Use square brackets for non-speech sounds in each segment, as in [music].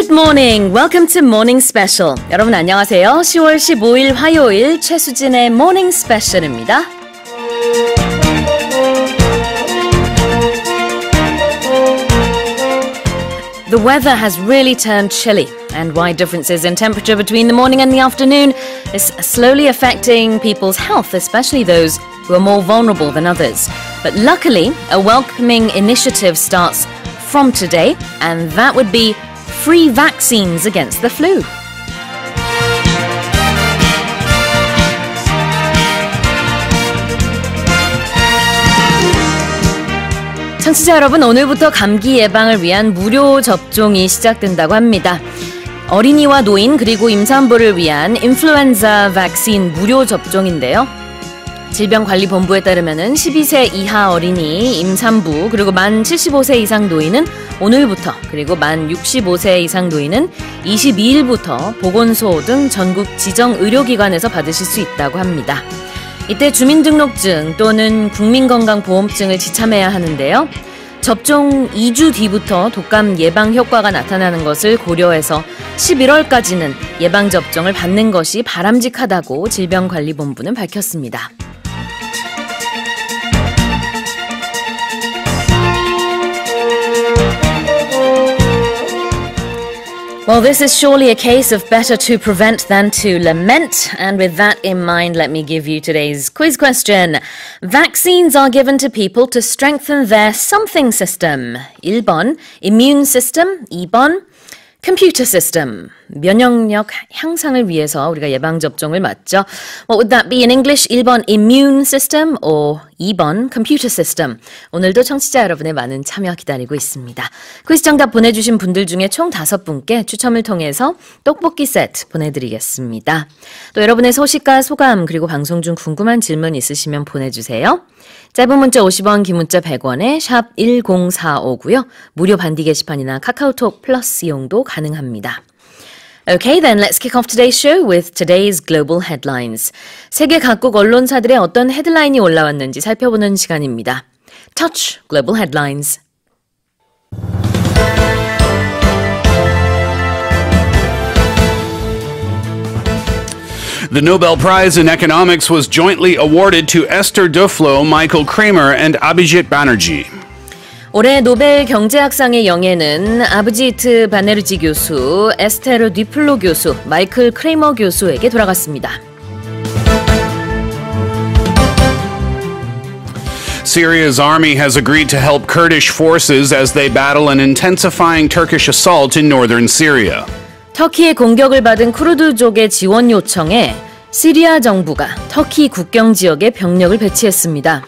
Good morning. Welcome to Morning Special. 여러분 안녕하세요. 10월 15일 화요일 최수진의 Morning Special입니다. The weather has really turned chilly, and wide differences in temperature between the morning and the afternoon is slowly affecting people's health, especially those who are more vulnerable than others. But luckily, a welcoming initiative starts from today, and that would be free vaccines against the flu. 청취자 여러분, 오늘부터 감기 예방을 위한 무료 접종이 시작된다고 합니다. 어린이와 노인 그리고 임산부를 위한 인플루엔자 백신 무료 접종인데요. 질병관리본부에 따르면 12세 이하 어린이, 임산부, 그리고 만 75세 이상 노인은 오늘부터, 그리고 만 65세 이상 노인은 22일부터 보건소 등 전국 지정 의료기관에서 받으실 수 있다고 합니다. 이때 주민등록증 또는 국민건강보험증을 지참해야 하는데요. 접종 2주 뒤부터 독감 예방 효과가 나타나는 것을 고려해서 11월까지는 예방접종을 받는 것이 바람직하다고 질병관리본부는 밝혔습니다. Well, this is surely a case of better to prevent than to lament. And with that in mind, let me give you today's quiz question. Vaccines are given to people to strengthen their something system. 1번, immune system. 2번, computer system. 면역력 향상을 위해서 우리가 예방 접종을 맞죠. What would that be in English? 1번 immune system or 2번 computer system. 오늘도 청취자 여러분의 많은 참여 기다리고 있습니다. 퀴즈 정답 보내 주신 분들 중에 총 5분께 추첨을 통해서 떡볶이 세트 보내 드리겠습니다. 또 여러분의 소식과 소감 그리고 방송 중 궁금한 질문 있으시면 보내 주세요. 짧은 문자 50원, 긴 문자 100원에 샵 1045고요. 무료 반디 게시판이나 카카오톡 플러스 이용도 가능합니다. Okay, then let's kick off today's show with today's global headlines. 세계 각국 언론사들의 어떤 헤드라인이 올라왔는지 살펴보는 시간입니다. Touch Global Headlines. The Nobel Prize in Economics was jointly awarded to Esther Duflo, Michael Kremer, and Abhijit Banerjee. 올해 노벨 경제학상의 영예는 아브지트 바네르지 교수, 에스테르 디플로 교수, 마이클 크레이머 교수에게 돌아갔습니다. Syria's army has agreed to help Kurdish forces as they battle an intensifying Turkish assault in northern Syria. 터키의 공격을 받은 쿠르드족의 지원 요청에 시리아 정부가 터키 국경 지역에 병력을 배치했습니다.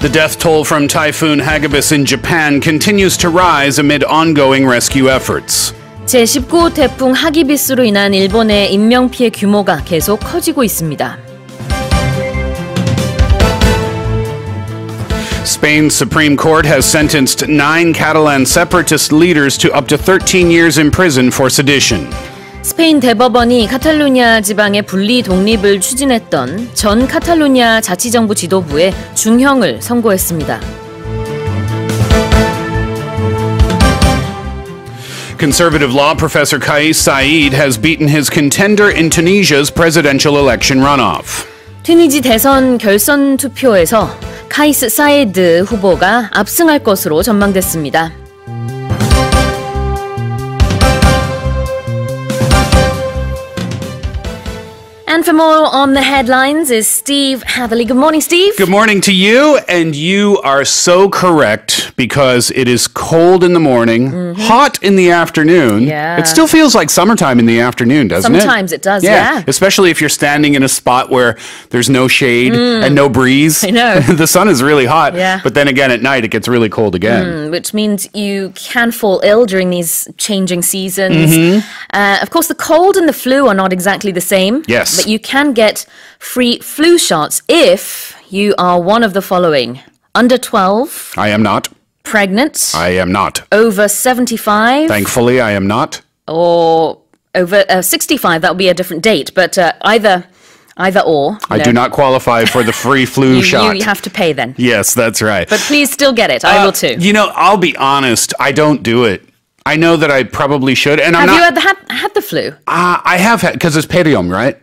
The death toll from Typhoon Hagibis in Japan continues to rise amid ongoing rescue efforts. 제19호 태풍 하기비스로 인한 일본의 인명피해 규모가 계속 커지고 있습니다. Spain's Supreme Court has sentenced nine Catalan separatist leaders to up to 13 years in prison for sedition. 스페인 대법원이 카탈루냐 지방의 분리 독립을 추진했던 전 카탈루냐 자치정부 지도부에 중형을 선고했습니다. Conservative law professor Kais Said has beaten his contender in Tunisia's presidential election runoff. 튀니지 대선 결선 투표에서 카이스 사이드 후보가 압승할 것으로 전망됐습니다. And for more on the headlines is Steve Hatherley. Good morning, Steve. Good morning to you, and you are so correct because it is cold in the morning, mm-hmm. hot in the afternoon. Yeah. It still feels like summertime in the afternoon, doesn't it? Sometimes it does, yeah. Especially if you're standing in a spot where there's no shade mm. and no breeze. I know. [laughs] the sun is really hot, Yeah. but then again at night it gets really cold again. Mm, which means you can fall ill during these changing seasons. Mm-hmm. Uh, of course, the cold and the flu are not exactly the same. Yes. But you can get free flu shots if you are one of the following under 12, I am not. pregnant, I am not. over 75, Thankfully, I am not. or over uh, 65. That would be a different date, but uh, either Either or. I know. do not qualify for the free [laughs] flu You, shot. you have to pay then. yes, that's right. But please still get it. I Uh, will too. You know, I'll be honest. I don't do it. I know that I probably should, and I'm have not. you had, had, had the flu? Uh, I have had because it's perium, right?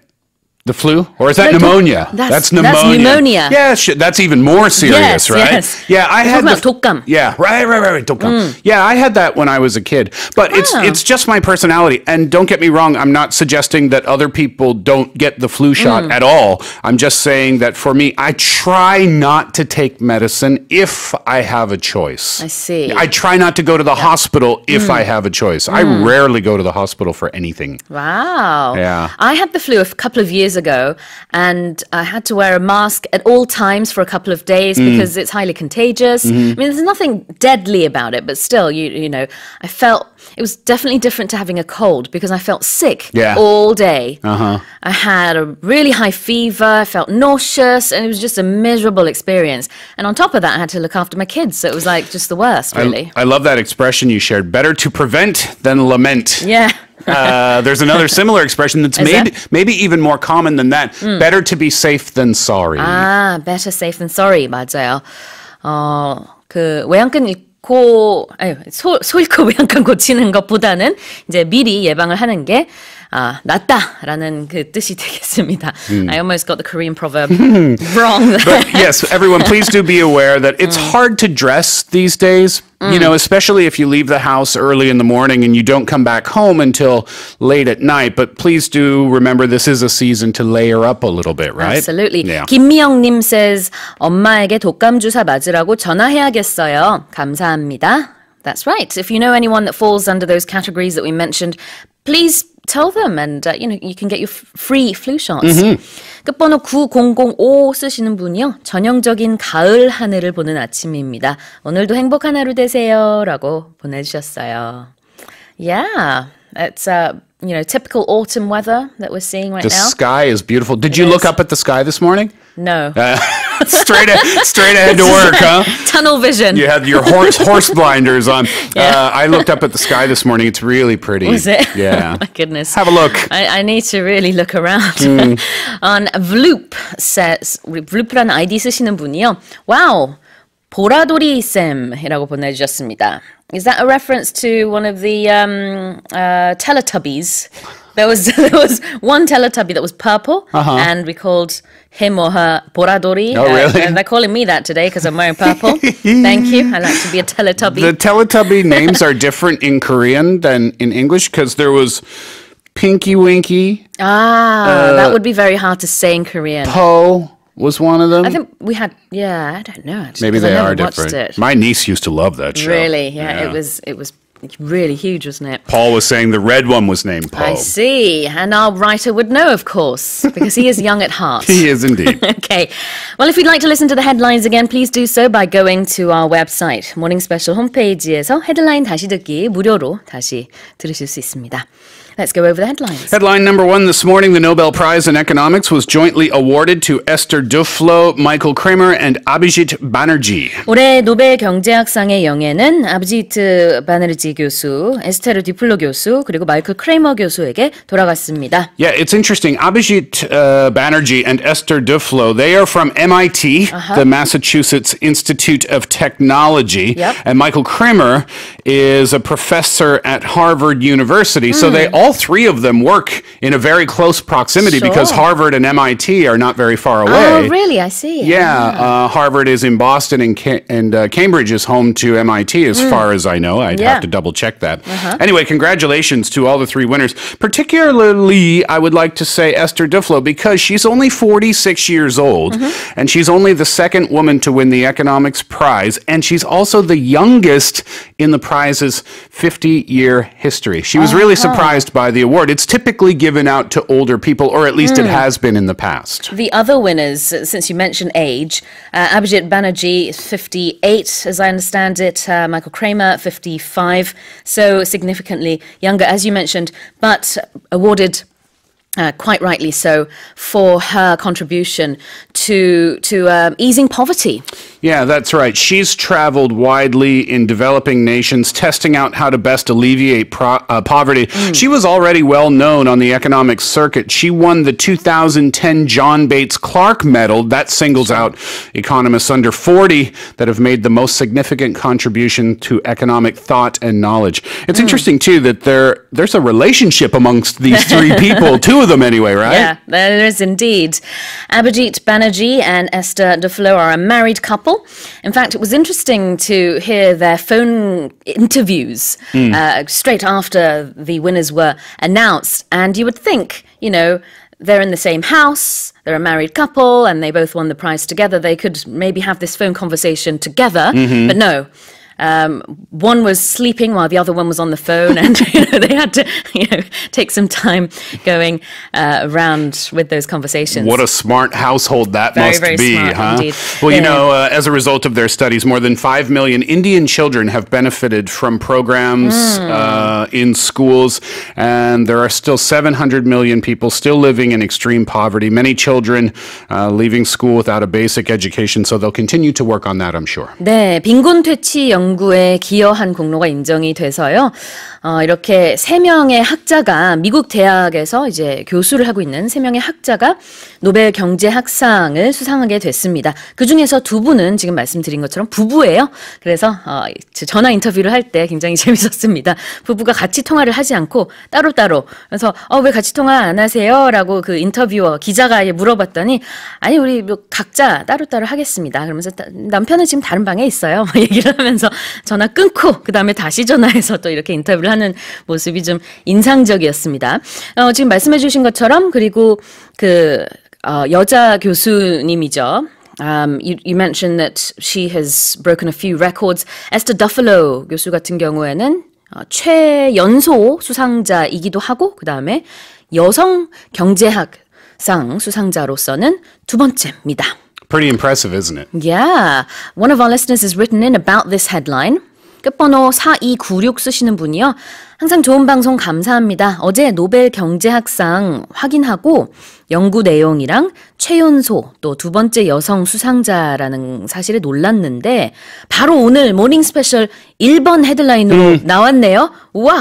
The flu, or is that No, pneumonia? that's- that's that's pneumonia. pneumonia. Yeah, shit, that's even more serious, Yes, right? yes. Yeah, I We're had talking the about 독감. Yeah, right, right, right, right. 독감. Yeah, I had that when I was a kid, but it's Oh. it's just my personality. And don't get me wrong, I'm not suggesting that other people don't get the flu shot Mm. at all. I'm just saying that for me, I try not to take medicine if I have a choice. I see. I try not to go to the hospital if Mm. I have a choice. I rarely go to the hospital for anything. Wow. Yeah. I had the flu a f- couple of years ago and I had to wear a mask at all times for a couple of days Mm. because it's highly contagious. Mm-hmm. I mean, there's nothing deadly about it, but still, you you know, I felt it was definitely different to having a cold because I felt sick Yeah. all day. Uh-huh. I had a really high fever, I felt nauseous, and it was just a miserable experience. And on top of that, I had to look after my kids, so it was like just the worst, really. I love that expression you shared. Better to prevent than lament. yeah. Uh, there's another similar expression that's Is maybe there? maybe even more common than that. Better to be safe than sorry. 아, better safe than sorry. 맞아요. 어, 그 외양간 잃고 아유, 소, 소 잃고 [laughs] 외양간 고치는 것보다는 이제 미리 예방을 하는 게 아, 낫다라는 그 뜻이 되겠습니다. I almost got the Korean proverb [laughs] wrong there. But yes, everyone, please do be aware that it's Mm. hard to dress these days. You know, especially if you leave the house early in the morning and you don't come back home until late at night. But please do remember this is a season to layer up a little bit, right? Absolutely. Yeah. 김미영님 says 엄마에게 독감 주사 맞으라고 전화해야겠어요. 감사합니다. That's right. If you know anyone that falls under those categories that we mentioned, please tell them, and uh, you know you can get your f- free flu shots. 끝번호 9005 쓰시는 분이요. 전형적인 가을 하늘을 보는 아침입니다. 오늘도 행복한 하루 되세요라고 보내주셨어요. Yeah, it's uh, you know typical autumn weather that we're seeing right The now. sky is beautiful. Did you look is. up at the sky this morning? No. [laughs] straight [laughs] a- straight ahead to work, huh? Tunnel vision. You had your horse horse [laughs] blinders on. Uh, I looked up at the sky this morning. It's really pretty. Was it? Yeah. [laughs] My goodness. Have a look. I, I need to really look around. Hmm. On Vloop says, Vloop라는 아이디 쓰시는 분이요. Wow. 보라돌이 쌤이라고 보내주셨습니다. Is that a reference to one of the um, uh, Teletubbies? There was [laughs] there was one Teletubby that was purple, uh-huh. and we called him or her Poradori. Oh, uh, really? And they're calling me that today because I'm wearing purple. [laughs] Thank you. I like to be a Teletubby. The Teletubby [laughs] names are different in Korean than in English because there was Pinky Winky. Ah, uh, that would be very hard to say in Korean. Po was one of them. I think we had. Yeah, I don't know. Actually, Maybe they I never are different. It. My niece used to love that show. Really? Yeah, yeah, It was. It was really huge, wasn't it? Paul was saying the red one was named Poe. I see, and our writer would know, of course, because he is young at heart. [laughs] He is indeed. [laughs] Okay. Well, if you'd like to listen to the headlines again, please do so by going to our website, Morning Special 홈페이지에서 헤드라인 다시 듣기 무료로 다시 들으실 수 있습니다. Let's go over the headlines. Headline number one this morning the Nobel Prize in Economics was jointly awarded to Esther Duflo, Michael Kremer, and Abhijit Banerjee. 올해 노벨 경제학상의 영예는 아비지트 바네르지 교수, 에스테르 디플로 교수, 그리고 마이클 크레이머 교수에게 돌아갔습니다. Yeah, it's interesting. Abhijit uh, Banerjee and Esther Duflo, they are from MIT, uh-huh. the Massachusetts Institute of Technology, yep. and Michael Kremer is a professor at Harvard University. Mm. So they hmm. all three of them work in a very close proximity because Harvard and MIT are not very far away. Oh, really? I see. Yeah, uh, Harvard is in Boston, and Ca- and uh, Cambridge is home to MIT, as far as I know. I'd Mm. Yeah. Have to double check that. Anyway, congratulations to all the three winners. Particularly, I would like to say Esther Duflo because she's only 46 years old, Mm-hmm. and she's only the second woman to win the economics prize, and she's also the youngest in the prize's 50-year history. She was really Uh-huh. By the award. It's typically given out to older people, or at least it has been in the past. The other winners, uh, since you mentioned age, uh, Abhijit Banerjee 58, as I understand it. Uh, Michael Kremer, 55, so significantly younger, as you mentioned, but awarded uh, quite rightly so, for her contribution to to um, easing poverty. Yeah, that's right. She's traveled widely in developing nations, testing out how to best alleviate pro- uh, poverty. She was already well known on the economic circuit. She won the 2010 John Bates Clark Medal. That singles out economists under 40 that have made the most significant contribution to economic thought and knowledge. It's interesting too that there there's a relationship amongst these three people, [laughs] two of them anyway, right? Yeah, there is indeed. Abhijit Banerjee and Esther Duflo are a married couple. In fact, it was interesting to hear their phone interviews uh, straight after the winners were announced. And you would think, you know, they're in the same house, they're a married couple, and they both won the prize together. They could maybe have this phone conversation together, but no Um, one was sleeping while the other one was on the phone, [laughs] and you know, they had to, you know, take some time going uh, around with those conversations. What a smart household that Very, must very be, smart huh? indeed. Well, you Yeah. know, uh, as a result of their studies, more than 5 million Indian children have benefited from programs Hmm. uh, in schools, and there are still 700 million people still living in extreme poverty. Many children uh, leaving school without a basic education, so they'll continue to work on that, I'm sure. 네, 빈곤 퇴치 연구에 기여한 공로가 인정이 돼서요. 어, 이렇게 세 명의 학자가 미국 대학에서 이제 교수를 하고 있는 세 명의 학자가 노벨 경제학상을 수상하게 됐습니다. 그 중에서 두 분은 지금 말씀드린 것처럼 부부예요. 그래서 어, 전화 인터뷰를 할 때 굉장히 [laughs] 재밌었습니다. 부부가 같이 통화를 하지 않고 따로따로 그래서 어, 왜 같이 통화 안 하세요?라고 그 인터뷰어 기자가 물어봤더니 아니 우리 뭐 각자 따로따로 하겠습니다. 그러면서 따- 남편은 지금 다른 방에 있어요. [laughs] 막 얘기를 하면서 전화 끊고 그 다음에 다시 전화해서 또 이렇게 인터뷰를 하는 모습이 좀 인상적이었습니다. 어, 지금 말씀해 주신 것처럼 그리고 그 어, 여자 교수님이죠. Um, you, you mentioned that she has broken a few records. Esther Duffalo 교수 같은 경우에는 어, 최연소 수상자이기도 하고 그 다음에 여성 경제학상 수상자로서는 두 번째입니다. Pretty impressive, isn't it? Yeah. One of our listeners has written in about this headline. 끝번호 4296 쓰시는 분이요. 항상 좋은 방송 감사합니다. 어제 노벨 경제학상 확인하고 연구 내용이랑 최연소 또 두 번째 여성 수상자라는 사실에 놀랐는데 바로 오늘 모닝 스페셜 1번 헤드라인으로 나왔네요. 우와!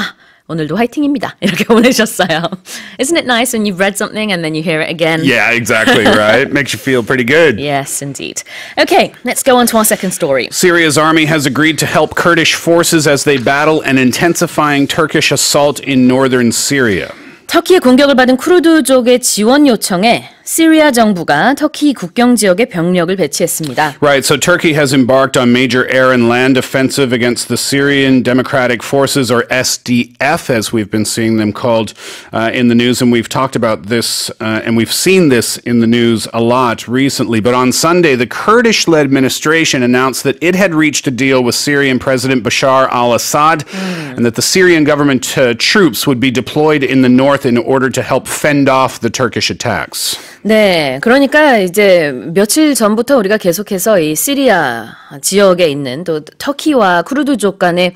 오늘도 화이팅입니다. [laughs] 이렇게 보내셨어요. Isn't it nice when you've read something and then you hear it again? Yeah, exactly, [laughs] right? Makes you feel pretty good. Yes, indeed. Okay, let's go on to our second story. Syria's army has agreed to help Kurdish forces as they battle an intensifying Turkish assault in northern Syria. 터키의 공격을 받은 쿠르드족의 지원 요청에 시리아 정부가 터키 국경 지역에 병력을 배치했습니다. Right, so Turkey has embarked on major air and land offensive against the Syrian Democratic Forces, or SDF, as we've been seeing them called uh, in the news. And we've talked about this, uh, and we've seen this in the news a lot recently. But on Sunday, the Kurdish led administration announced that it had reached a deal with Syrian President Bashar al Assad, and that the Syrian government uh, troops would be deployed in the north in order to help fend off the Turkish attacks. 네, 그러니까 이제 며칠 전부터 우리가 계속해서 이 시리아 지역에 있는 또 터키와 쿠르드족 간의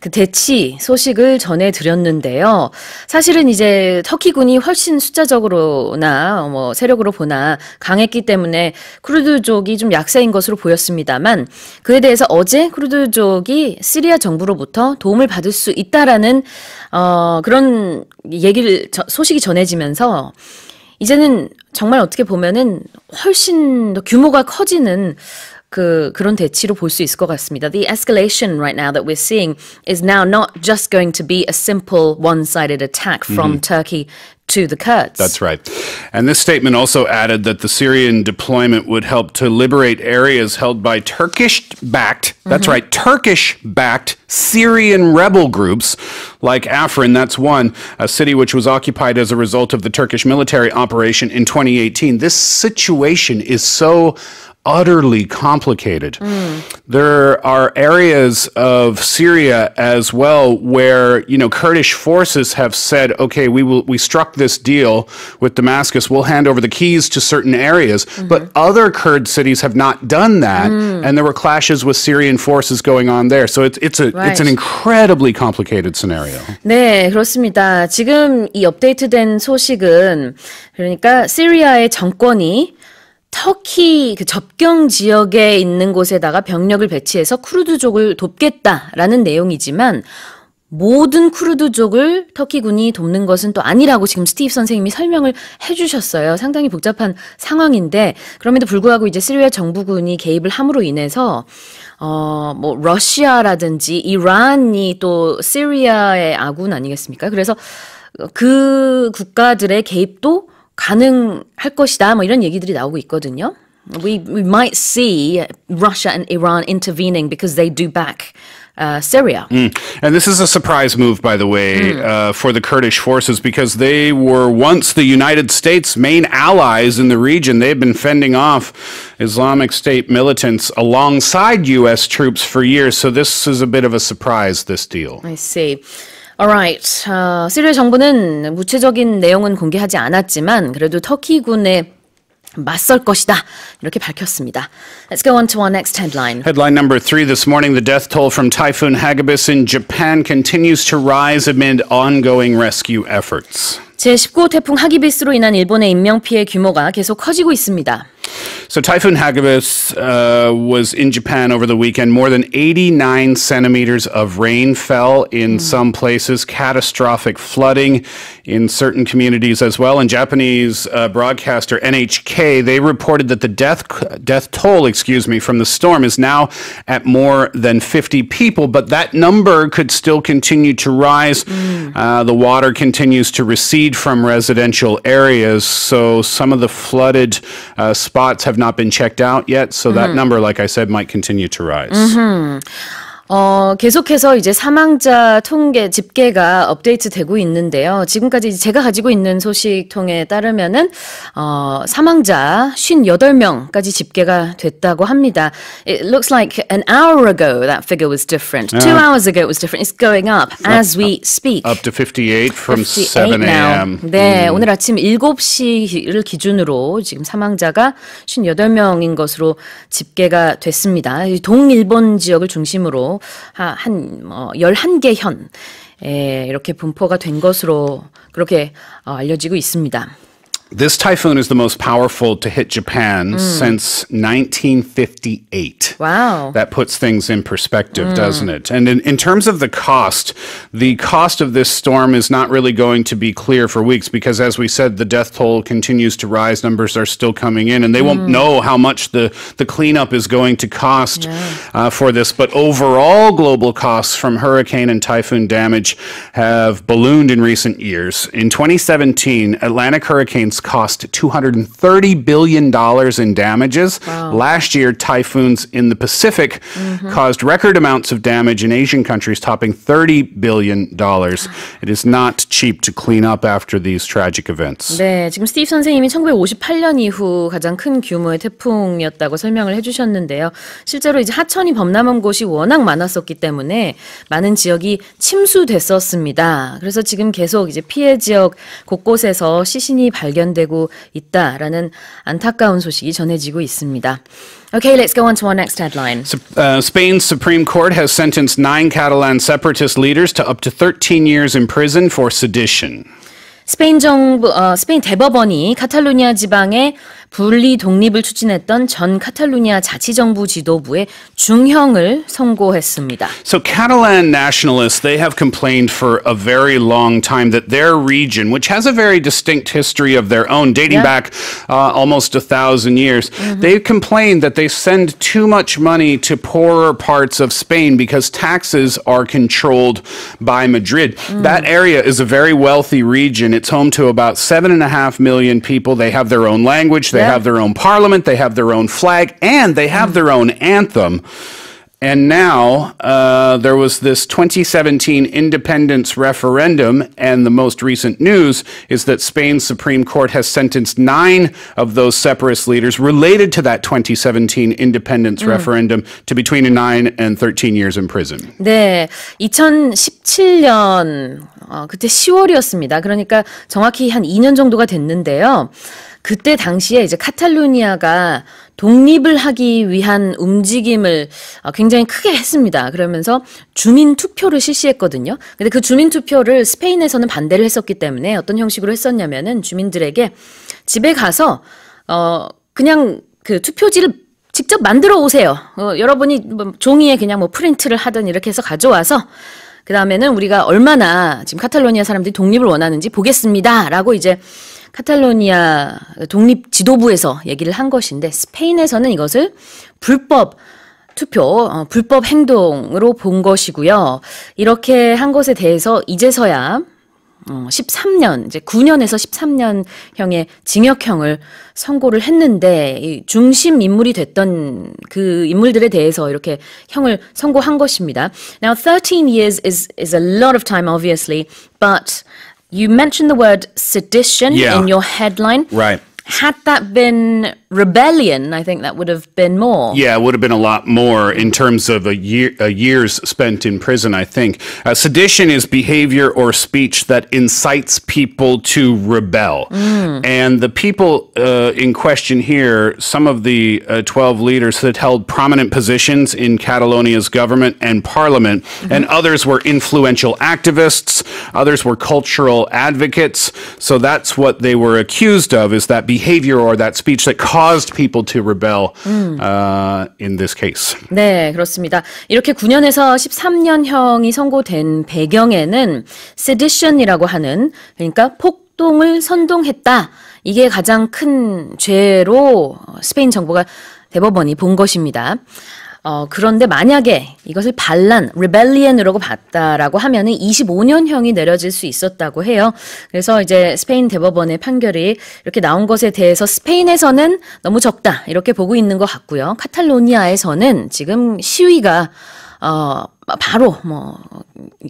그 대치 소식을 전해드렸는데요. 사실은 이제 터키군이 훨씬 숫자적으로나 뭐 세력으로 보나 강했기 때문에 쿠르드족이 좀 약세인 것으로 보였습니다만 그에 대해서 어제 쿠르드족이 시리아 정부로부터 도움을 받을 수 있다라는 어 그런 얘기를 저- 소식이 전해지면서 이제는 정말 어떻게 보면은 훨씬 더 규모가 커지는 그 그런 대치로 볼 수 있을 것 같습니다. The escalation right now that we're seeing is now not just going to be a simple one-sided attack from Turkey to the Kurds. That's right. And this statement also added that the Syrian deployment would help to liberate areas held by Turkish backed, that's mm-hmm. right, Turkish backed Syrian rebel groups like Afrin. That's one, a city which was occupied as a result of the Turkish military operation in 2018. This situation is so utterly complicated. There are areas of Syria as well where, you know, Kurdish forces have said, okay, we will we struck this deal with Damascus, we'll hand over the keys to certain areas. But other Kurd cities have not done that. And there were clashes with Syrian forces going on there. So it's it's a it's an Right. incredibly complicated scenario. 네, 그렇습니다. 지금 이 업데이트된 소식은 그러니까 시리아의 정권이 터키 그 접경 지역에 있는 곳에다가 병력을 배치해서 쿠르드족을 돕겠다라는 내용이지만 모든 쿠르드족을 터키군이 돕는 것은 또 아니라고 지금 스티브 선생님이 설명을 해주셨어요. 상당히 복잡한 상황인데 그럼에도 불구하고 이제 시리아 정부군이 개입을 함으로 인해서 어, 뭐, 러시아라든지 이란이 또 시리아의 아군 아니겠습니까? 그래서 그 국가들의 개입도 가능할 것이다. 뭐 이런 얘기들이 나오고 있거든요. We, we might see Russia and Iran intervening because they do back uh, Syria. And this is a surprise move, by the way, uh, for the Kurdish forces because they were once the United States' main allies in the region. They've been fending off Islamic State militants alongside U.S. troops for years. So this is a bit of a surprise, this deal. I see. Alright. 어, 시리아 정부는 구체적인 내용은 공개하지 않았지만 그래도 터키군에 맞설 것이다. 이렇게 밝혔습니다. Let's go on to our next headline. Headline number three this morning the death toll from Typhoon Hagibis in Japan continues to rise amid ongoing rescue efforts. 제19호 태풍 하기비스로 인한 일본의 인명피해 규모가 계속 커지고 있습니다. So Typhoon Hagibis uh, was in Japan over the weekend. More than 89 centimeters of rain fell in some places. Catastrophic flooding in certain communities as well. And Japanese uh, broadcaster NHK they reported that the death death toll, excuse me, from the storm is now at more than 50 people. But that number could still continue to rise. Uh, the water continues to recede from residential areas, so some of the flooded uh, spots have not been checked out yet. So that number, like I said, might continue to rise. 어, 계속해서 이제 사망자 통계 집계가 업데이트 되고 있는데요. 지금까지 제가 가지고 있는 소식 통에 따르면은 어, 사망자 58명까지 집계가 됐다고 합니다. It looks like an hour ago that figure was different. Two hours ago it was different. It's going up as we speak. Up to 58 from 58 7 now. a.m. 네, 오늘 아침 7시를 기준으로 지금 사망자가 58명인 것으로 집계가 됐습니다. 이 동일본 지역을 중심으로 하- 한 어, 11개 현 에, 이렇게 분포가 된 것으로 그렇게 어, 알려지고 있습니다. This typhoon is the most powerful to hit Japan mm. since 1958. Wow. That puts things in perspective, mm. doesn't it? And in, in terms of the cost, the cost of this storm is not really going to be clear for weeks because, as we said, the death toll continues to rise. Numbers are still coming in, and they won't mm. know how much the, the cleanup is going to cost uh, for this. But overall, global costs from hurricane and typhoon damage have ballooned in recent years. In 2017, Atlantic hurricanes cost $230 billion in damages. Last year, typhoons in the Pacific caused record amounts of damage in Asian countries, topping $30 billion. It is not cheap to clean up after these tragic events. 네, 지금 스티브 선생님이 1958년 이후 가장 큰 규모의 태풍이었다고 설명을 해주셨는데요. 실제로 이제 하천이 범람한 곳이 워낙 많았었기 때문에 많은 지역이 침수됐었습니다. 그래서 지금 계속 이제 피해 지역 곳곳에서 시신이 발견 되고 있다라는 안타까운 소식이 전해지고 있습니다. Okay, let's go on to our next headline. Uh, Spain's Supreme Court has sentenced nine Catalan separatist leaders to up to 13 years in prison for sedition. 스페인 정부, 어, 스페인 대법원이 카탈루니아 지방의 분리 독립을 추진했던 전 카탈루니아 자치정부 지도부에 중형을 선고했습니다. So Catalan nationalists, they have complained for a very long time that their region, which has a very distinct history of their own, dating Yeah. back uh, almost a thousand years, they've complained that they send too much money to poorer parts of Spain because taxes are controlled by Madrid. That area is a very wealthy region. It's home to about seven and a half million people. They have their own language, they Yeah. have their own parliament, they have their own flag, and they have their own anthem. And now uh, there was this 2017 independence referendum, and the most recent news is that Spain's Supreme Court has sentenced nine of those separatist leaders related to that 2017 independence referendum to between nine and 13 years in prison. 네, 2017년 어, 그때 10월이었습니다. 그러니까 정확히 한 2년 정도가 됐는데요. 그때 당시에 이제 카탈루니아가 독립을 하기 위한 움직임을 어, 굉장히 크게 했습니다. 그러면서 주민 투표를 실시했거든요. 근데 그 주민 투표를 스페인에서는 반대를 했었기 때문에 어떤 형식으로 했었냐면은 주민들에게 집에 가서 어 그냥 그 투표지를 직접 만들어 오세요. 어, 여러분이 뭐 종이에 그냥 뭐 프린트를 하든 이렇게 해서 가져와서 그 다음에는 우리가 얼마나 지금 카탈로니아 사람들이 독립을 원하는지 보겠습니다.라고 이제 카탈로니아 독립 지도부에서 얘기를 한 것인데 스페인에서는 이것을 불법 투표, 어, 불법 행동으로 본 것이고요. 이렇게 한 것에 대해서 이제서야 어, 13년, 이제 9년에서 13년형의 징역형을 선고를 했는데, 이 중심 인물이 됐던 그 인물들에 대해서 이렇게 형을 선고한 것입니다. Now, 13 years is, is a lot of time, obviously, but you mentioned the word sedition Yeah. in your headline. Right. Had that been rebellion, I think that would have been more. Yeah, it would have been a lot more in terms of a year, a years spent in prison. I think uh, sedition is behavior or speech that incites people to rebel, and the people uh, in question here, some of the uh, twelve leaders that held prominent positions in Catalonia's government and parliament, and others were influential activists. Others were cultural advocates. So that's what they were accused of: is that behavior or that speech that caused people to rebel. Uh, in this case. 네, 그렇습니다. 이렇게 9년에서 13년형이 선고된 배경에는 sedition이라고 하는 그러니까 폭동을 선동했다. 이게 가장 큰 죄로 스페인 정부가 대법원이 본 것입니다. 어, 그런데 만약에 이것을 반란, rebellion으로 봤다라고 하면은 25년형이 내려질 수 있었다고 해요. 그래서 이제 스페인 대법원의 판결이 이렇게 나온 것에 대해서 스페인에서는 너무 적다 이렇게 보고 있는 것 같고요. 카탈로니아에서는 지금 시위가 어, 바로 뭐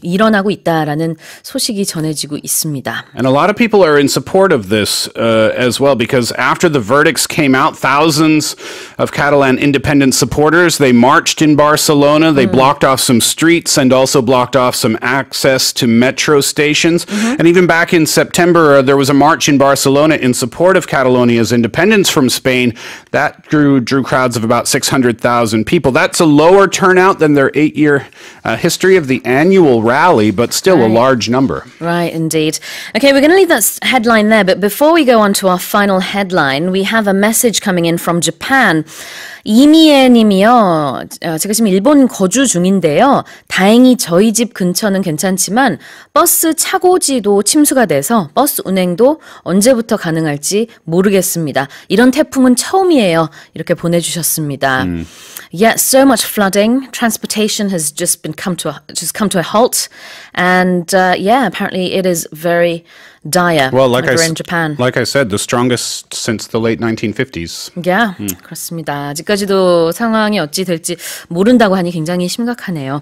일어나고 있다라는 소식이 전해지고 있습니다. And a lot of people are in support of this uh, as well because after the verdicts came out, thousands of Catalan independent supporters they marched in Barcelona. They blocked off some streets and also blocked off some access to metro stations. And even back in September, uh, there was a march in Barcelona in support of Catalonia's independence from Spain. That drew drew crowds of about six hundred thousand people. That's a lower turnout than their eight year uh, history of the annual rally, but still a Right. large number. Right, indeed. Okay, we're going to leave that headline there, but before we go on to our final headline, we have a message coming in from Japan. 이미애 님이요. 어, 제가 지금 일본 거주 중인데요. 다행히 저희 집 근처는 괜찮지만 버스 차고지도 침수가 돼서 버스 운행도 언제부터 가능할지 모르겠습니다. 이런 태풍은 처음이에요. 이렇게 보내주셨습니다. Yeah, so much flooding. Transportation has just been come to a, just come to a halt, and uh, yeah, apparently it is very dire Well, like I, over s- in Japan. like I said, the strongest since the late 1950s. yeah, 그렇습니다. 아직까지도 상황이 어찌 될지 모른다고 하니 굉장히 심각하네요.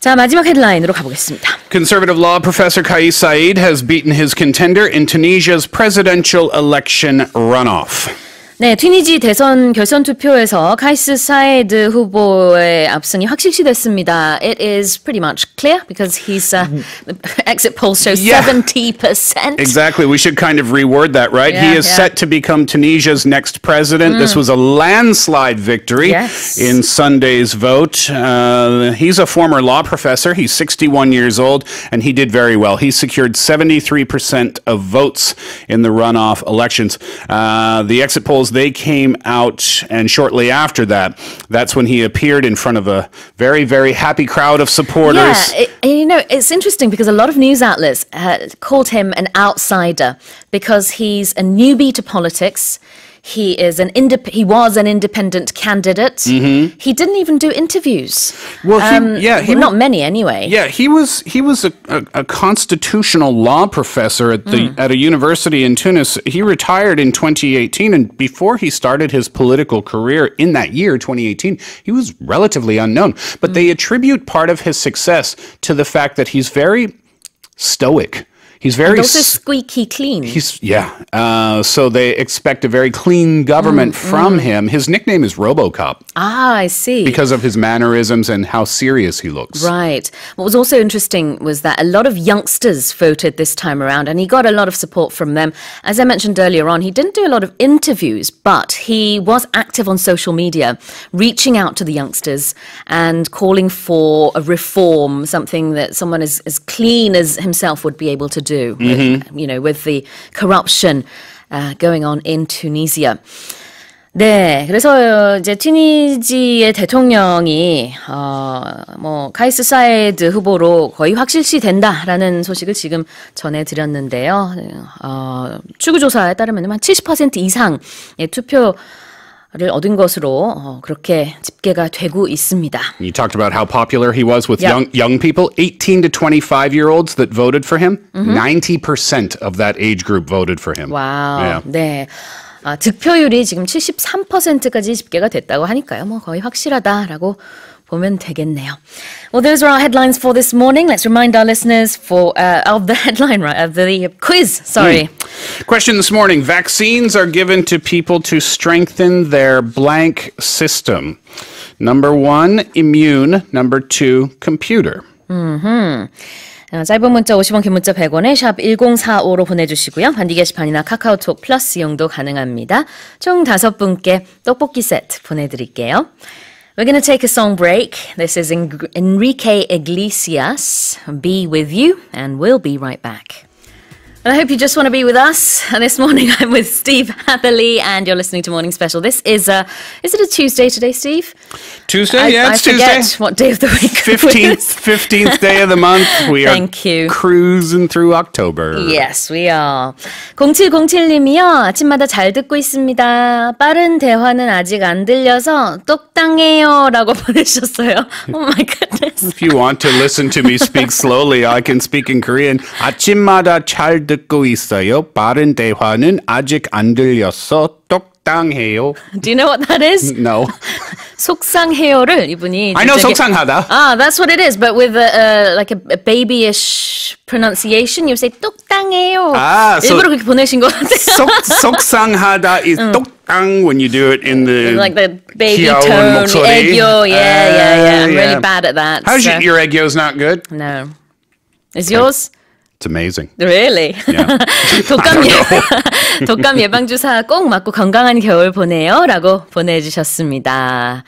자, 마지막 헤드라인으로 가보겠습니다. Conservative law professor Kais Said has beaten his contender in Tunisia's presidential election runoff. 네, 튀니지 대선 결선 투표에서 카이스 사이드 후보의 압승이 확실시 됐습니다. It is pretty much clear because he's uh, the [laughs] exit polls show Yeah. 70%. Exactly. We should kind of reword that, right? he Yeah, is yeah. set to become Tunisia's next president. This was a landslide victory Yes. in Sunday's vote. Uh, he's a former law professor. He's 61 years old, and he did very well. He secured 73% of votes in the runoff elections. Uh, the exit polls, they came out, and shortly after that, that's when he appeared in front of a very, very happy crowd of supporters. Yeah, it, you know, it's interesting because a lot of news outlets uh, called him an outsider because he's a newbie to politics. He is an indep- he was an independent candidate. Mm-hmm. He didn't even do interviews. Mm-hmm. Well, he- um, yeah, he not many anyway. Yeah, he was he was a, a, a constitutional law professor at the mm. at a university in Tunis. He retired in 2018, and before he started his political career in that year, 2018, he was relatively unknown. But they mm. attribute part of his success to the fact that he's very stoic. He's very And also s- squeaky clean. He's yeah. Uh, so they expect a very clean government from him. His nickname is RoboCop ah, I see. because of his mannerisms and how serious he looks. Right. What was also interesting was that a lot of youngsters voted this time around, and he got a lot of support from them. As I mentioned earlier on, he didn't do a lot of interviews, but he was active on social media, reaching out to the youngsters and calling for a reform, something that someone as, as clean as himself would be able to do, with, you know, with the corruption uh, going on in Tunisia. 네, 그래서 이제 튀니지의 대통령이 어뭐 카이스 사이드 후보로 거의 확실시 된다라는 소식을 지금 전해드렸는데요. 어, 출구 조사에 따르면 한 70% 이상의 투표 를 얻은 것으로 어, 그렇게 집계가 되고 있습니다. You talked about how popular he was with Yeah. young young people, 18 to 25 year olds that voted for him. 90% of that age group voted for him. 와우. Yeah. 네. 아, 득표율이 지금 73%까지 집계가 됐다고 하니까요. 뭐 거의 확실하다라고 보면 되겠네요. Well, those are our headlines for this morning. Let's remind our listeners for uh, of the [laughs] headline, right? Of the quiz. Sorry. Question this morning Vaccines are given to people to strengthen their blank system. Number one, immune. Number two, computer. 어, 짧은 문자 50원, 긴 문자 100원에 샵 1045로 보내주시고요. 반디 게시판이나 카카오톡 플러스 이용도 가능합니다. 총 다섯 분께 떡볶이 세트 보내드릴게요. We're going to take a song break. This is Enrique Iglesias, Be With You, and we'll be right back. And I hope you just want to be with us. And this morning [laughs] I'm with Steve Hatherley, and you're listening to Morning Special. This is a, is it a Tuesday today, Steve? Tuesday? I, yeah, I it's forget Tuesday. what day of the week. it 15th, is. 15th day of the month. [laughs] We are Thank you. cruising through October. Yes, we are. 0707님이요. 아침마다 잘 듣고 있습니다. 빠른 대화는 아직 안 들려서 똑당해요. 라고 보내셨어요. [laughs] Oh my goodness. If you want to listen to me speak slowly, I can speak in Korean. 아침마다 잘 듣고 듣고 있어요. 바른 대화는 아직 안 들렸어. 똑당해요. [laughs] Do you know what that is? [laughs] No. [laughs] 속상해요를 이분이 I know 속상하다. Ah, that's what it is. But with a, a like a, a babyish pronunciation, you say 똑당해요. 아, so 일부러 그렇게 보내신 것 같아요. 속, 속상하다 is 음. ang when you do it in the like the baby tone, aegyo. Yeah, yeah, yeah. I'm yeah. really bad at that. How's so. your, your egg yo's not good? No. Is yours? It's amazing. Really? Yeah. 독감 예 독감 예방 주사 꼭 맞고 건강한 겨울 보내요라고 보내 주셨습니다.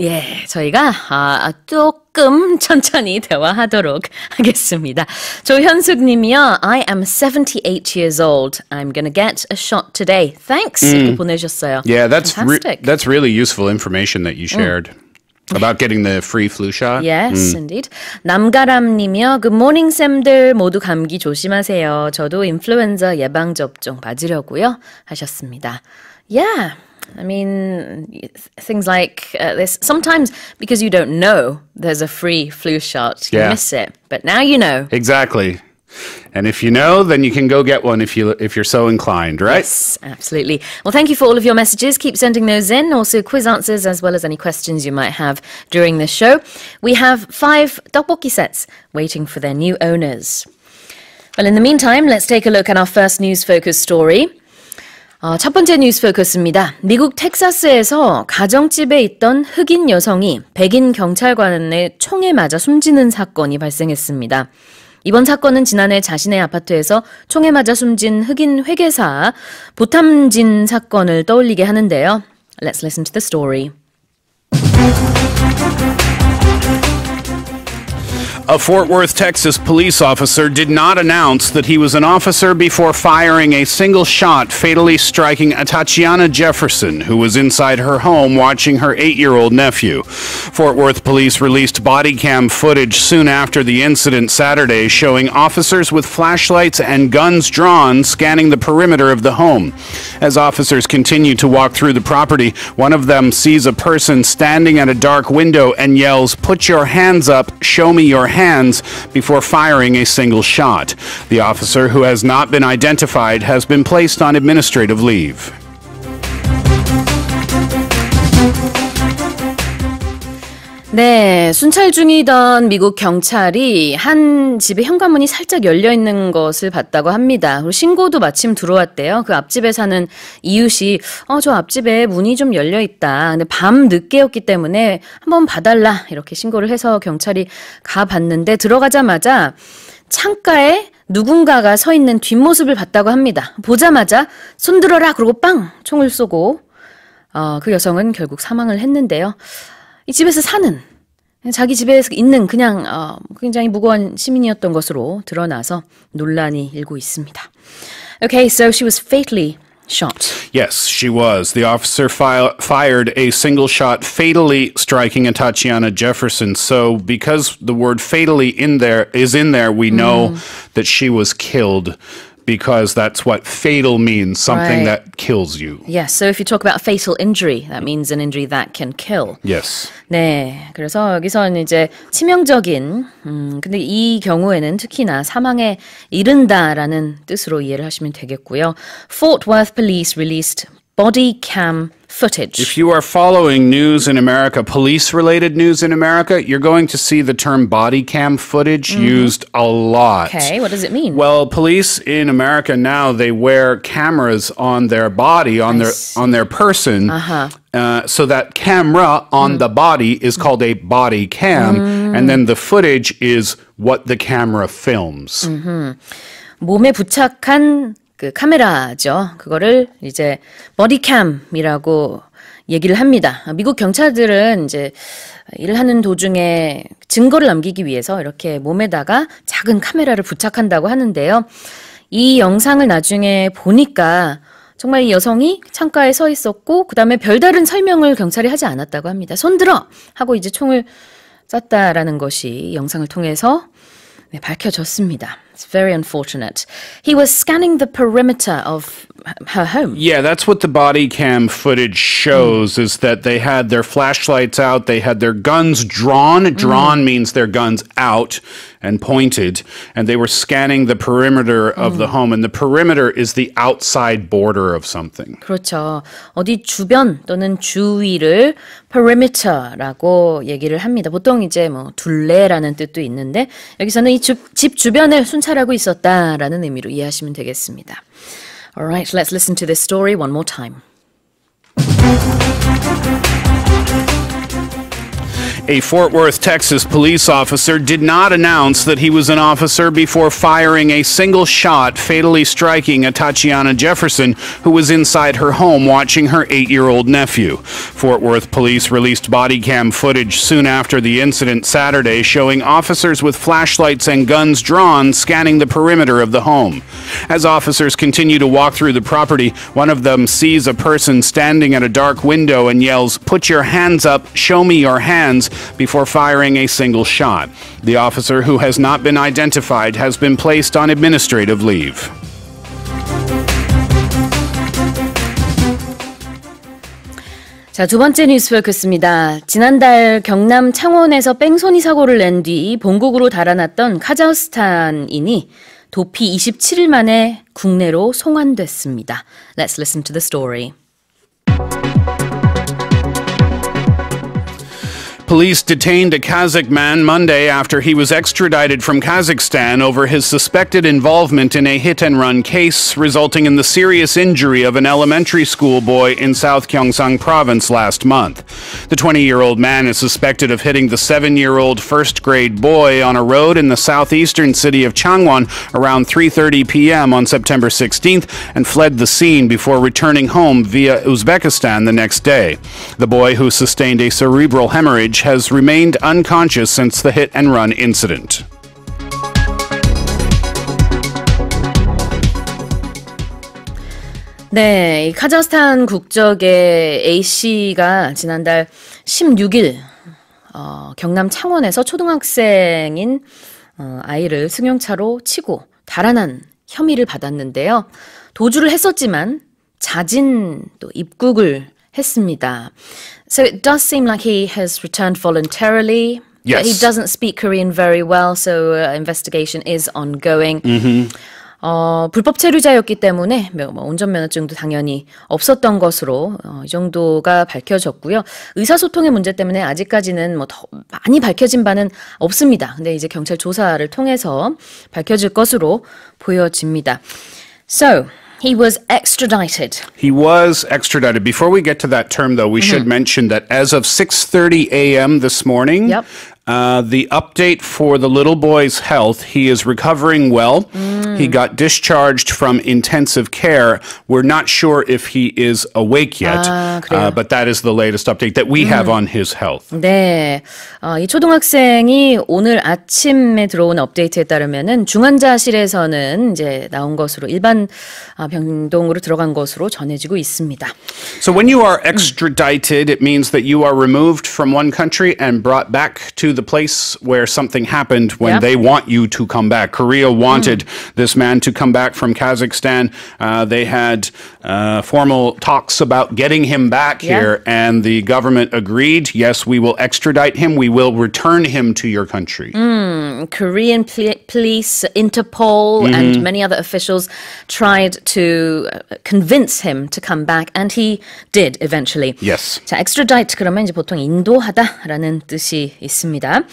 예, 저희가 아, 조금 천천히 대화하도록 하겠습니다. 조현숙 님이요. I am 78 years old. I'm gonna get a shot today. Thanks. 이렇게 보내주셨어요. Yeah, that's re- that's really useful information that you shared about getting the free flu shot. Yes, indeed. 남가람님이요. 굿모닝 쌤들 모두 감기 조심하세요. 저도 인플루엔자 예방 접종 맞으려고요 하셨습니다. Yeah. I mean, things like uh, this. Sometimes because you don't know there's a free flu shot, you Yeah. miss it. But now you know. Exactly. And if you know, then you can go get one if you if you're so inclined, right? Yes, absolutely. Well, thank you for all of your messages. Keep sending those in. Also, quiz answers as well as any questions you might have during the show. We have five tteokbokki sets waiting for their new owners. Well, in the meantime, let's take a look at our first news focus story. 어, 첫 번째 뉴스 포커스입니다. 미국 텍사스에서 가정집에 있던 흑인 여성이 백인 경찰관의 총에 맞아 숨지는 사건이 발생했습니다. 이번 사건은 지난해 자신의 아파트에서 총에 맞아 숨진 흑인 회계사 보탐진 사건을 떠올리게 하는데요. Let's listen to the story. A Fort Worth, Texas police officer did not announce that he was an officer before firing a single shot, fatally striking Tatiana Jefferson, who was inside her home watching her eight year old nephew. Fort Worth police released body cam footage soon after the incident Saturday showing officers with flashlights and guns drawn scanning the perimeter of the home. As officers continue to walk through the property, one of them sees a person standing at a dark window and yells, Put your hands up, show me your hands hands before firing a single shot. The officer, who has not been identified, has been placed on administrative leave. 네, 순찰 중이던 미국 경찰이 한 집의 현관문이 살짝 열려 있는 것을 봤다고 합니다. 그리고 신고도 마침 들어왔대요. 그 앞집에 사는 이웃이 어, 저 앞집에 문이 좀 열려 있다. 근데 밤 늦게였기 때문에 한번 봐달라. 이렇게 신고를 해서 경찰이 가봤는데 들어가자마자 창가에 누군가가 서 있는 뒷모습을 봤다고 합니다. 보자마자 손 들어라 그러고 빵 총을 쏘고 어, 그 여성은 결국 사망을 했는데요. 이 집에서 사는 자기 집에 있는 그냥 어, 굉장히 시민이었던 것으로 드러나서 논란이 일고 있습니다. Okay, so she was fatally shot. Yes, she was. The officer fi- fired a single shot, fatally striking Atatiana Jefferson. So, because the word "fatally" in there is in there, we know mm. that she was killed because that's what fatal means something right. that kills you. Yes. So if you talk about fatal injury, that means an injury that can kill. Yes. 네. 그래서 여기서는 이제 치명적인 음 근데 이 경우에는 특히나 사망에 이른다라는 뜻으로 이해를 하시면 되겠고요. Fort Worth Police released body cam footage. If you are following news in America, police related news in America, you're going to see the term body cam footage mm-hmm. used a lot. Okay, what does it mean? Well, police in America now they wear cameras on their body, on I their see. on their person. Uh-huh. Uh, so that camera on mm. the body is called a body cam, mm. and then the footage is what the camera films. Mm-hmm. 몸에 부착한 그 카메라죠. 그거를 이제 버디캠이라고 얘기를 합니다. 미국 경찰들은 이제 일을 하는 도중에 증거를 남기기 위해서 이렇게 몸에다가 작은 카메라를 부착한다고 하는데요. 이 영상을 나중에 보니까 정말 이 여성이 창가에 서 있었고 그다음에 별다른 설명을 경찰이 하지 않았다고 합니다. 손 들어 하고 이제 총을 쐈다라는 것이 영상을 통해서 네, 밝혀졌습니다. It's very unfortunate. He was scanning the perimeter of her home. Yeah, that's what the body cam footage shows mm. is that they had their flashlights out, they had their guns drawn. Drawn mm. means their guns out and pointed, and they were scanning the perimeter of mm. the home and the perimeter is the outside border of something. 그렇죠. 어디 주변 또는 주위를 perimeter라고 얘기를 합니다. 보통 이제 뭐 둘레라는 뜻도 있는데 여기서는 이 집 주변을 순찰하고 있었다라는 의미로 이해하시면 되겠습니다. All right, let's listen to this story one more time. A Fort Worth, Texas police officer did not announce that he was an officer before firing a single shot, fatally striking Atatiana Jefferson, who was inside her home watching her eight year old nephew. Fort Worth police released body cam footage soon after the incident Saturday showing officers with flashlights and guns drawn scanning the perimeter of the home. As officers continue to walk through the property, one of them sees a person standing at a dark window and yells, Put your hands up, show me your hands before firing a single shot. The officer, who has not been identified, has been placed on administrative leave. 자, 두 번째 뉴스 포커스입니다. 지난달 경남 창원에서 뺑소니 사고를 낸 뒤 본국으로 달아났던 카자흐스탄인이 도피 27일 만에 국내로 송환됐습니다. Let's listen to the story. Police detained a Kazakh man Monday after he was extradited from Kazakhstan over his suspected involvement in a hit and run case, resulting in the serious injury of an elementary school boy in South Gyeongsang province last month. The 20 year old man is suspected of hitting the seven year old first grade boy on a road in the southeastern city of Changwon around 3.30 p.m. on September 16th and fled the scene before returning home via Uzbekistan the next day. The boy, who sustained a cerebral hemorrhage, Hemorrhage has remained unconscious since the hit and run incident. 네, 이 카자흐스탄 국적의 A 씨가 지난달 16일 어, 경남 창원에서 초등학생인 어, 아이를 승용차로 치고 달아난 혐의를 받았는데요. 도주를 했었지만 자진 또 입국을 했습니다. So it does seem like he has returned voluntarily. But he Yes. doesn't speak Korean very well, so uh, investigation is ongoing. 어, 불법 체류자였기 때문에 뭐, 뭐 운전면허증도 당연히 없었던 것으로 어, 이 정도가 밝혀졌고요. 의사소통의 문제 때문에 아직까지는 뭐 더 많이 밝혀진 바는 없습니다. 근데 이제 경찰 조사를 통해서 밝혀질 것으로 보여집니다. So, he was extradited. He was extradited. Before we get to that term, though, we mm-hmm. should mention that as of 6:30 a.m. this morning, Yep. uh, the update for the little boy's health, he is recovering well. He got discharged from intensive care. We're not sure if he is awake yet, 아, 그래요? uh, but that is the latest update that we have on his health. 네, 어, 이 초등학생이 오늘 아침에 들어온 업데이트에 따르면은 중환자실에서는 이제 나온 것으로 일반 아, 병동으로 들어간 것으로 전해지고 있습니다. So when you are extradited, it means that you are removed from one country and brought back to the place where something happened when Yep. they want you to come back. Korea wanted this man to come back from Kazakhstan. Uh, they had uh, formal talks about getting him back Yeah. here, and the government agreed. Yes, we will extradite him. We will return him to your country. Korean pl- police, Interpol, and many other officials tried to uh, convince him to come back, and he did eventually. Yes. 자, extradite 그러면 이제 보통 인도하다라는 뜻이 있습니다.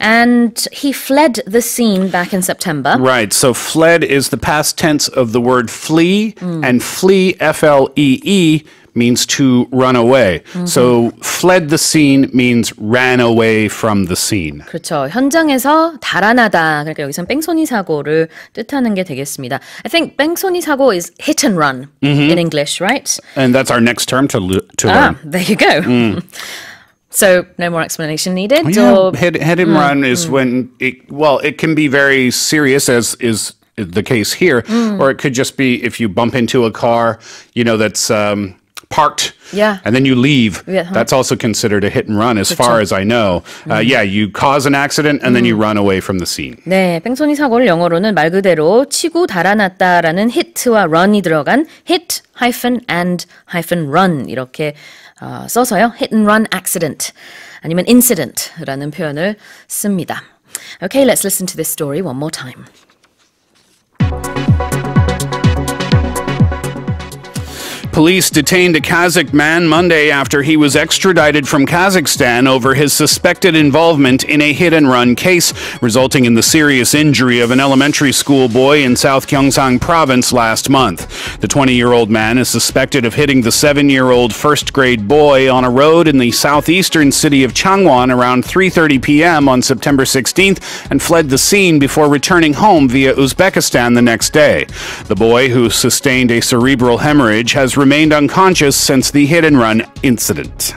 And he fled the scene back in September. Right. So fled is the past tense of the word flee, and flee, F L E E, means to run away. So fled the scene means ran away from the scene. 그렇죠. 현장에서 달아나다. 그러니까 여기선 뺑소니 사고를 뜻하는 게 되겠습니다. I think 뺑소니 사고 is hit and run in English, right? And that's our next term to, l- to Ah, learn. there you go. [laughs] so no more explanation needed. Yeah, or- hit, hit and run is when it, well, it can be very serious, as is the case here, or it could just be if you bump into a car, you know, that's um, parked. Yeah. And then you leave. Yeah, huh. That's also considered a hit and run, as far as I know. Uh, yeah, you cause an accident and then you run away from the scene. 네, 뺑소니 사고를 영어로는 말 그대로 치고 달아났다라는 hit와 run이 들어간 hit hyphen and hyphen run 이렇게 어, 써서요. hit and run accident 아니면 incident라는 표현을 씁니다. Okay, let's listen to this story one more time. Police detained a Kazakh man Monday after he was extradited from Kazakhstan over his suspected involvement in a hit and run case, resulting in the serious injury of an elementary school boy in South Gyeongsang province last month. The 20 year old man is suspected of hitting the seven year old first grade boy on a road in the southeastern city of Changwon around 3.30 p.m. on September 16th and fled the scene before returning home via Uzbekistan the next day. The boy, who sustained a cerebral hemorrhage, has remained unconscious since the hit and run incident.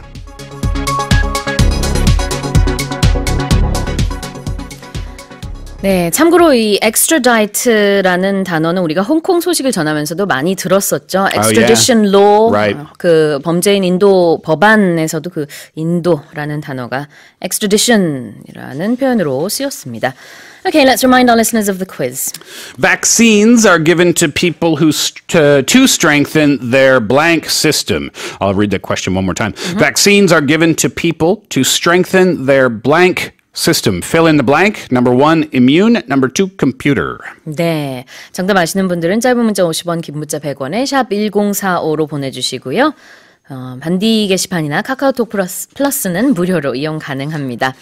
네, 참고로 이 extradite라는 단어는 우리가 홍콩 소식을 전하면서도 많이 들었었죠. extradition law, Right. 어, 그 범죄인 인도 법안에서도 그 인도라는 단어가 extradition이라는 표현으로 쓰였습니다. Okay, let's remind our listeners of the quiz. Vaccines are given to people who st- uh, to strengthen their blank system. I'll read the question one more time. Vaccines are given to people to strengthen their blank system. Fill in the blank. Number one, immune. Number two, computer. 네, 정답 아시는 분들은 짧은 문자 50원, 긴 문자 100원에 샵 1045로 보내주시고요. 어, 반디 게시판이나 카카오톡 플러스, 플러스는 무료로 이용 가능합니다.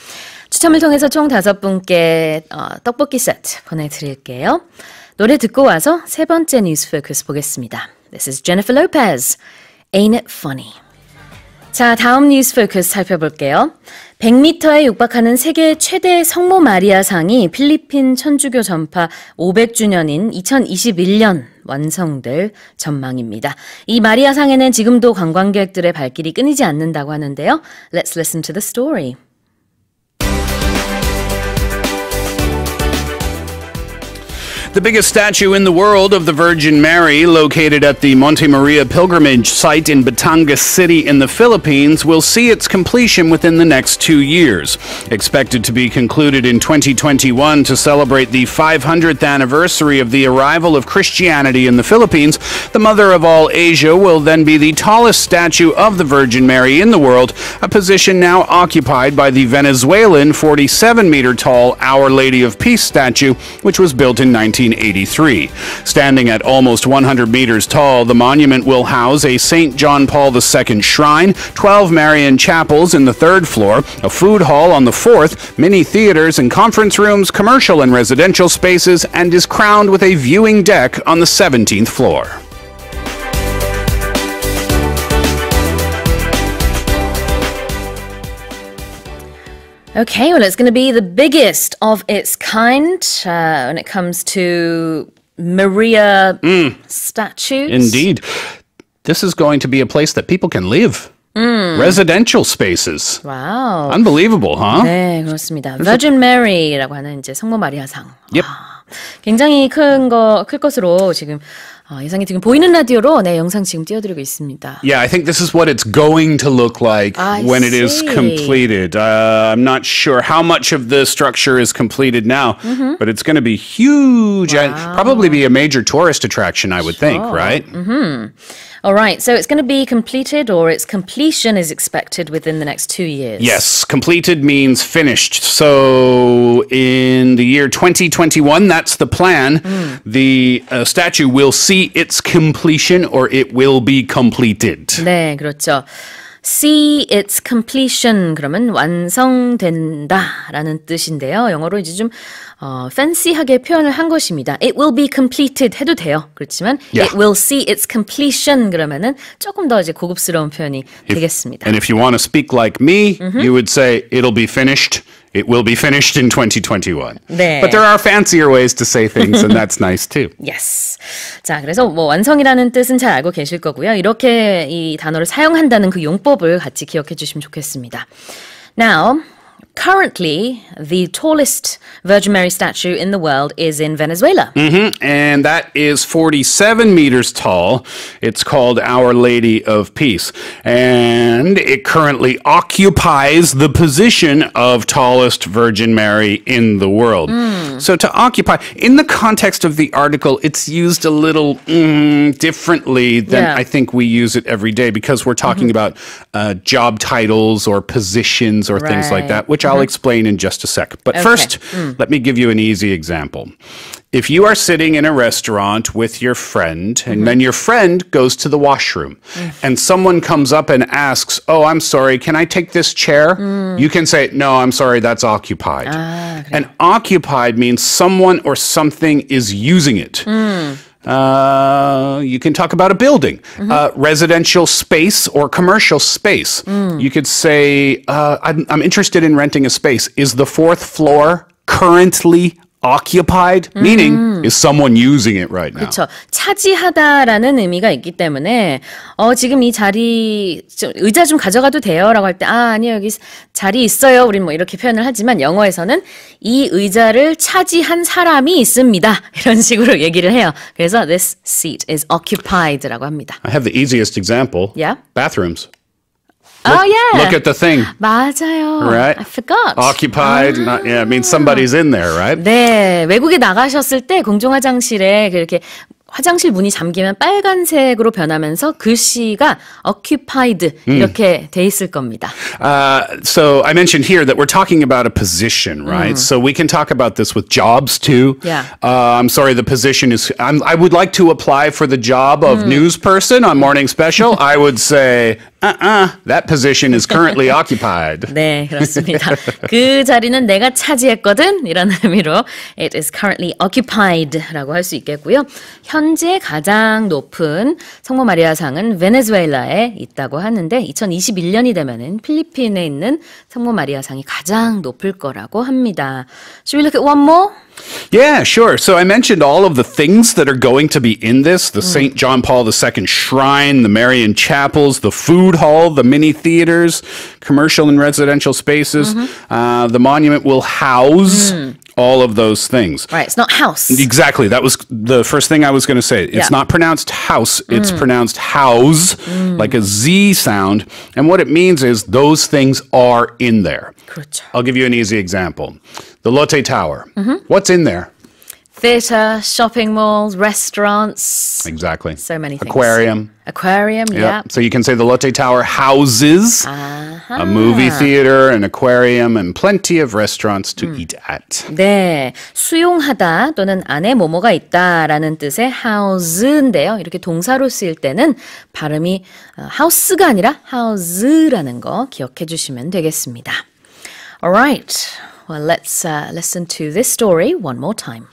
추첨을 통해서 총 다섯 분께 어, 떡볶이 세트 보내드릴게요. 노래 듣고 와서 세 번째 뉴스 포커스 보겠습니다. This is Jennifer Lopez. Ain't it funny? 자, 다음 뉴스 포커스 살펴볼게요. 100m에 육박하는 세계 최대 성모 마리아상이 필리핀 천주교 전파 500주년인 2021년 완성될 전망입니다. 이 마리아상에는 지금도 관광객들의 발길이 끊이지 않는다고 하는데요. Let's listen to the story. The biggest statue in the world of the Virgin Mary, located at the Monte Maria pilgrimage site in Batangas City in the Philippines, will see its completion within the next two years. Expected to be concluded in 2021 to celebrate the 500th anniversary of the arrival of Christianity in the Philippines, the Mother of all Asia will then be the tallest statue of the Virgin Mary in the world, a position now occupied by the Venezuelan 47 meter tall Our Lady of Peace statue, which was built in 1983. Standing at almost 100 meters tall, the monument will house a St. John Paul II shrine, 12 Marian chapels in the third floor, a food hall on the fourth, many theaters and conference rooms, commercial and residential spaces, and is crowned with a viewing deck on the 17th floor. Okay, well, it's going to be the biggest of its kind uh, when it comes to Maria statues. Indeed. This is going to be a place that people can live. Residential spaces. 와우. Unbelievable, huh? 네, 그렇습니다. Virgin Mary라고 하는 이제 성모 마리아상. Yep. 아, 굉장히 큰 거, 클 것으로 지금 어, 예상이 지금 보이는 라디오로 네, 영상 지금 띄워드리고 있습니다. Yeah, I think this is what it's going to look like I when it is see. completed. Uh, I'm not sure how much of the structure is completed now, Mm-hmm. but it's going to be huge and probably be a major tourist attraction, I would think, right? Mm-hmm. All right, so it's going to be completed or its completion is expected within the next two years. Yes, completed means finished. So in the year 2021, that's the plan. Mm. The uh, statue will see its completion or it will be completed. 네, 그렇죠. See its completion 그러면 완성된다라는 뜻인데요. 영어로 이제 좀 어, fancy하게 표현을 한 것입니다. It will be completed 해도 돼요. 그렇지만 Yeah. it will see its completion 그러면은 조금 더 이제 고급스러운 표현이 되겠습니다. And if you want to speak like me, Mm-hmm. you would say it'll be finished. It will be finished in 2021. 네. But there are fancier ways to say things, and that's nice too. Yes. 자, 그래서 뭐 완성이라는 뜻은 잘 알고 계실 거고요. 이렇게 이 단어를 사용한다는 그 용법을 같이 기억해 주시면 좋겠습니다. Now, currently, the tallest Virgin Mary statue in the world is in Venezuela. And that is 47 meters tall. It's called Our Lady of Peace. And it currently occupies the position of tallest Virgin Mary in the world. So to occupy, in the context of the article, it's used a little mm, differently than Yeah. I think we use it every day because we're talking about uh, job titles or positions or things like that, which I'll mm-hmm. explain in just a sec. But Okay. first, mm. let me give you an easy example. If you are sitting in a restaurant with your friend, and mm-hmm. then your friend goes to the washroom, mm. and someone comes up and asks, Oh, I'm sorry, can I take this chair? Mm. You can say, No, I'm sorry, that's occupied. Ah, and occupied means someone or something is using it. Uh, you can talk about a building, uh, residential space or commercial space. You could say, uh, I'm, I'm interested in renting a space. Is the fourth floor currently occupied? Meaning, is someone using it right now? 그렇죠. 차지하다라는 의미가 있기 때문에 어 지금 이 자리 좀 의자 좀 가져가도 돼요라고 할 때 아 아니요 여기 자리 있어요. 우린 뭐 이렇게 표현을 하지만 영어에서는 이 의자를 차지한 사람이 있습니다. [laughs] 이런 식으로 얘기를 해요. 그래서 this seat is occupied라고 합니다. I have the easiest example. Yeah? Bathrooms. oh yeah. Look at the thing. 맞아요. Right? I forgot. Occupied. Not, yeah, it means somebody's in there, right? 네, 외국에 나가셨을 때 공중 화장실에 그렇게 화장실 문이 잠기면 빨간색으로 변하면서 글씨가 occupied 음. 이렇게 돼 있을 겁니다. Uh, so I mentioned here that we're talking about a position, right? So we can talk about this with jobs too. Yeah. Uh, I'm sorry, the position is. I'm, I would like to apply for the job of news person on Morning Special. [laughs] I would say, uh-uh, that position is currently [laughs] occupied. 네, 그렇습니다. 그 자리는 내가 차지했거든. 이런 의미로 it is currently occupied라고 할 수 있겠고요. 현재 가장 높은 성모 마리아상은 베네수엘라에 있다고 하는데 2021년이 되면은 필리핀에 있는 성모 마리아상이 가장 높을 거라고 합니다. Should we look at one more? Yeah, sure. So I mentioned all of the things that are going to be in this the mm. St. John Paul II Shrine, the Marian Chapels, the food hall, the mini theaters, commercial and residential spaces. Mm-hmm. Uh, the monument will house. Mm. All of those things. Right. It's not house. Exactly. That was the first thing I was going to say. It's yeah. not pronounced house. It's mm. pronounced house, hmm. like a Z sound. And what it means is those things are in there. Good. I'll give you an easy example the Lotte Tower. What's in there? Theatre, shopping malls, restaurants, Exactly. so many things. Aquarium. Aquarium, yeah. Yeah. So you can say the Lotte Tower houses a movie theater, an aquarium, and plenty of restaurants to eat at. 네, 수용하다 또는 안에 뭐뭐가 있다라는 뜻의 house인데요. 이렇게 동사로 쓰일 때는 발음이 어, house가 아니라 house라는 거 기억해 주시면 되겠습니다. Alright, well let's uh, listen to this story one more time.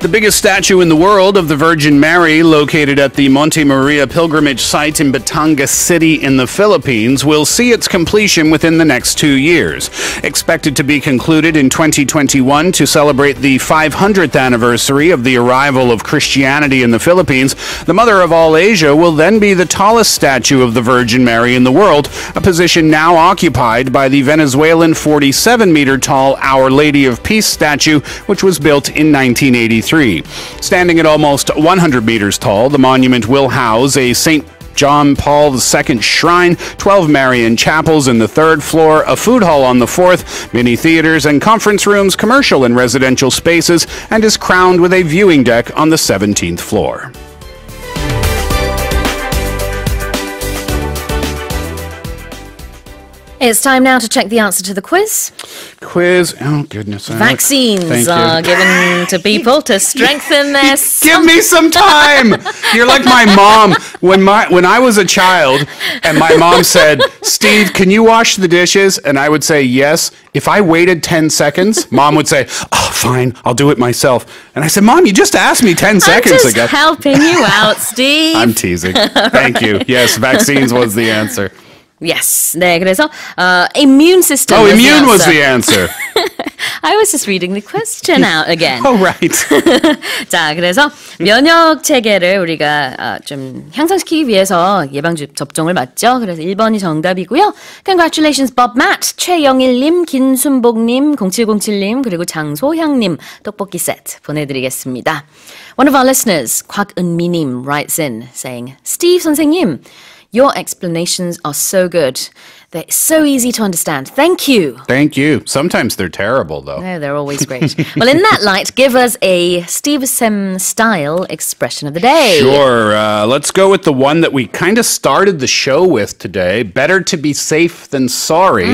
The biggest statue in the world of the Virgin Mary, located at the Monte Maria pilgrimage site in Batangas City in the Philippines, will see its completion within the next two years. Expected to be concluded in 2021 to celebrate the 500th anniversary of the arrival of Christianity in the Philippines, the Mother of all Asia will then be the tallest statue of the Virgin Mary in the world, a position now occupied by the Venezuelan 47 meter tall Our Lady of Peace statue, which was built in 1983. Standing at almost 100 meters tall, the monument will house a St. John Paul II shrine, 12 Marian chapels in the third floor, a food hall on the fourth, mini theaters and conference rooms, commercial and residential spaces, and is crowned with a viewing deck on the 17th floor. It's time now to check the answer to the quiz. Quiz. Oh, goodness. Uh, vaccines are given to people to strengthen [laughs] their Give me some time. You're like my [laughs] mom when my when I was a child and my mom said, "Steve, can you wash the dishes?" and I would say, "Yes." If I waited 10 seconds, mom would say, "Oh, fine, I'll do it myself." And I said, "Mom, you just asked me 10 I'm seconds just ago." helping you out, [laughs] Steve. I'm teasing. Thank you. Yes, vaccines was the answer. Yes. 네, 그래서 uh, immune system. Oh, immune was the answer. I was just reading the question out again. Oh, right. 자, 그래서 면역 체계를 우리가 아, 좀 향상시키기 위해서 예방 접종을 맞죠. 그래서 1번이 정답이고요. Congratulations, Bob Matt, 최영일님, 김순복님, 0707님, 그리고 장소향님 떡볶이 세트 보내드리겠습니다. One of our listeners, 곽은미님, writes in saying, Steve 선생님, your explanations are so good. They're so easy to understand. Thank you. Thank you. Sometimes they're terrible, though. No, they're always great. [laughs] well, in that light, give us a Steve Sim style expression of the day. Sure. Uh, let's go with the one that we kind of started the show with today. Better to be safe than sorry.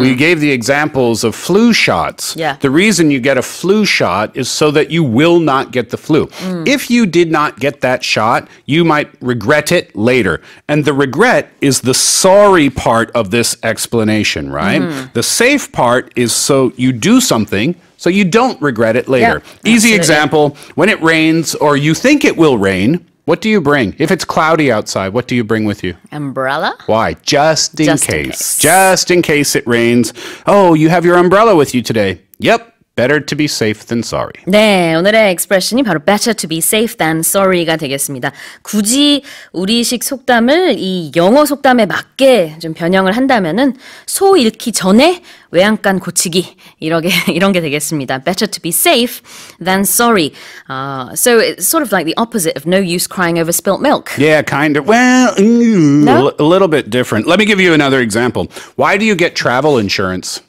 We gave the examples of flu shots. Yeah. The reason you get a flu shot is so that you will not get the flu. If you did not get that shot, you might regret it later. And the regret is the sorry part of this explanation, right? Mm-hmm. The safe part is so you do something so you don't regret it later. Easy absolutely. example when it rains or you think it will rain, what do you bring? If it's cloudy outside, what do you bring with you? Umbrella? Why? Just in Just in case. case. Just in case it rains. Oh, you have your umbrella with you today. Yep Better to be safe than sorry. 네, 오늘의 expression이 바로 better to be safe than sorry가 되겠습니다. 굳이 우리식 속담을 이 영어 속담에 맞게 좀 변형을 한다면은 소 잃기 전에 외양간 고치기 이렇게 [laughs] 이런 게 되겠습니다. Better to be safe than sorry. Uh, so it's sort of like the opposite of no use crying over spilt milk. Yeah, kind of. Well, mm, No? a little bit different. Let me give you another example. Why do you get travel insurance?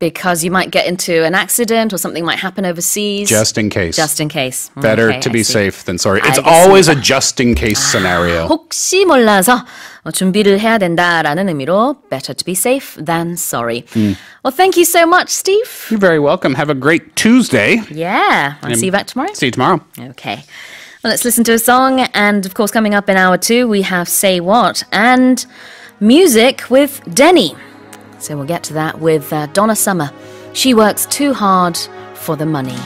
Because you might get into an accident or something might happen overseas. Just in case. Just in case. Better Okay, to I be see. safe than sorry. It's 알겠습니다. always a just in case scenario. 혹시 몰라서 어, 준비를 해야 된다라는 의미로 better to be safe than sorry. Well, thank you so much, Steve. You're very welcome. Have a great Tuesday. Yeah, I'll see you back tomorrow. See you tomorrow. Okay. Well, let's listen to a song. And of course, coming up in hour two, we have Say What and music with Denny. So we'll get to that with uh, Donna Summer. She works too hard for the money.